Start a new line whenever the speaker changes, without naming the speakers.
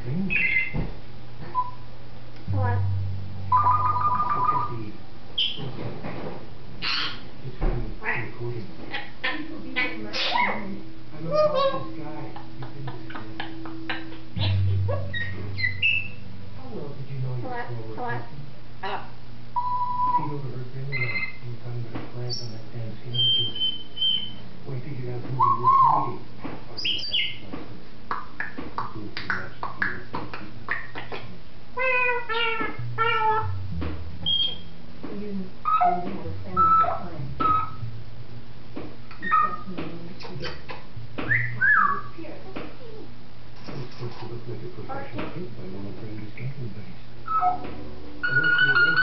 strange. with your professional help by one of Brandy's Gatling buddies.